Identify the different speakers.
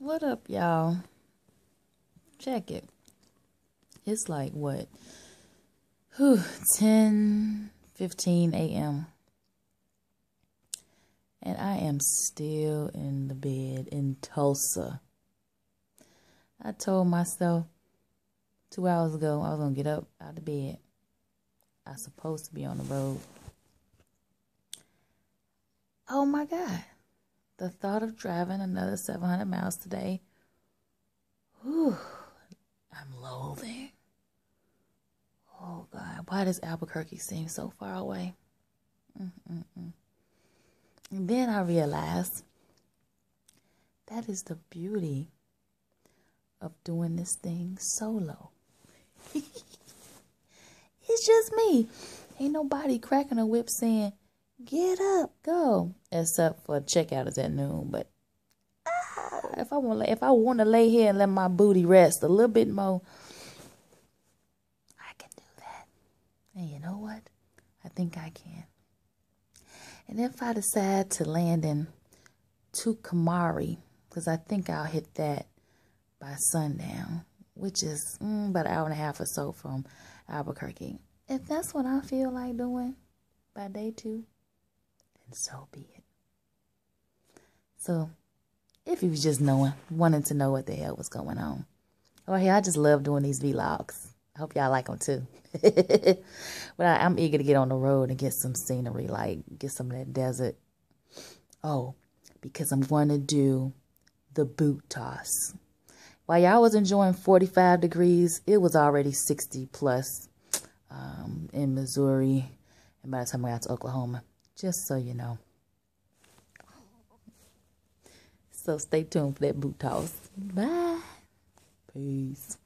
Speaker 1: What up, y'all? Check it. It's like what? Whew, 10 15 a.m. And I am still in the bed in Tulsa. I told myself two hours ago I was gonna get up out of bed. I was supposed to be on the road. Oh my God. The thought of driving another 700 miles today, whew, I'm loathing. Oh God, why does Albuquerque seem so far away? And then I realized that is the beauty of doing this thing solo. it's just me. Ain't nobody cracking a whip saying, get up, go. Except for checkout is at noon. But ah, if I want, if I want to lay here and let my booty rest a little bit more, I can do that. And you know what? I think I can. And if I decide to land in Tucumcari, because I think I'll hit that by sundown, which is mm, about an hour and a half or so from Albuquerque. If that's what I feel like doing by day two, so be it. So, if you was just knowing, wanting to know what the hell was going on, oh, hey, I just love doing these vlogs. I hope y'all like them too. but I, I'm eager to get on the road and get some scenery, like get some of that desert. Oh, because I'm going to do the boot toss. While y'all was enjoying 45 degrees, it was already 60 plus um, in Missouri. And by the time we got to Oklahoma, just so you know. So stay tuned for that boot toss. Bye. Peace.